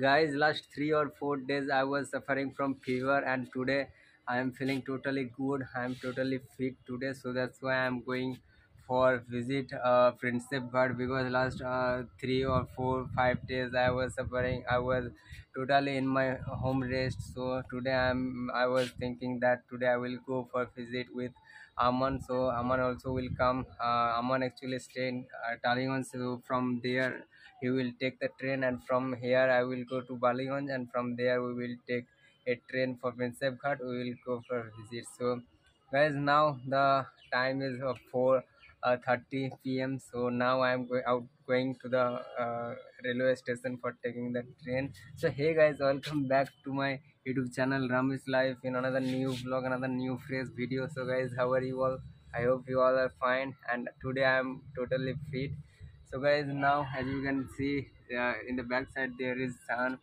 guys last three or four days i was suffering from fever and today i am feeling totally good. I am totally fit today so that's why i'm going for visit uh friendship but because last uh, three or four five days i was suffering i was totally in my home rest so today i'm i was thinking that today i will go for visit with aman so aman also will come uh, aman actually stay in uh, Taliban so from there he will take the train and from here I will go to Ballygunge and from there we will take a train for Prinsep. We will go for visit. So guys now the time is of 4 uh, 30 p.m. So now I am going out going to the uh, railway station for taking the train. So hey guys welcome back to my YouTube channel Ramish Life in another new vlog another new fresh video. So guys how are you all? I hope you all are fine and today I am totally fit so guys now as you can see uh, in the back side there is sun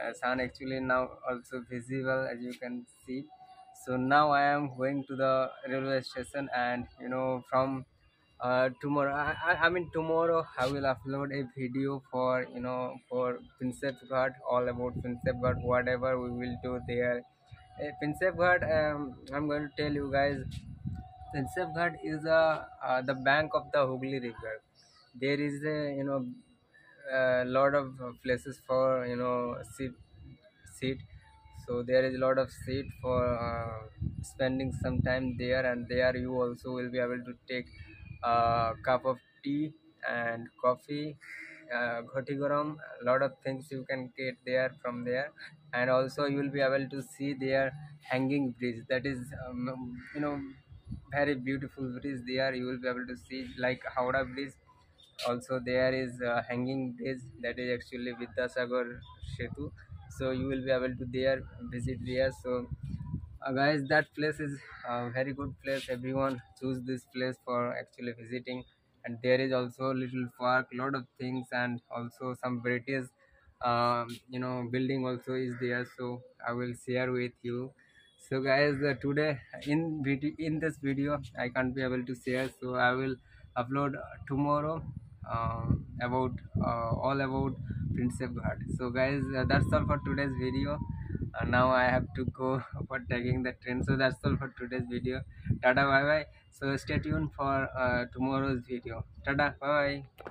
uh, sun actually now also visible as you can see so now i am going to the railway station and you know from uh, tomorrow I, I, mean tomorrow i will upload a video for you know for Prinsep ghat all about Prinsep ghat whatever we will do there. Uh, Prinsep ghat um, i'm going to tell you guys Prinsep ghat is a uh, the bank of the hooghly river. There is a you know a lot of places for you know sit seat so there is a lot of seat for uh, spending some time there and there you also will be able to take a cup of tea and coffee uh, ghoti garam a lot of things you can get there from there. And also you will be able to see their hanging bridge. That is um, you know very beautiful bridge there. You will be able to see like howrah bridge. Also there is uh, hanging bridge that is actually vidyasagar setu. So you will be able to there visit there. So uh, guys that place is a very good place. Everyone choose this place for actually visiting. And there is also little park lot of things and also some british um, you know building also is there. So i will share with you. So guys uh, today in video in this video i can't be able to share. So i will upload tomorrow um, about uh, all about Prinsep ghat so guys uh, that's all for today's video uh, now i have to go for taking the train. So that's all for today's video. Tada bye bye so stay tuned for uh, tomorrow's video. Tada bye bye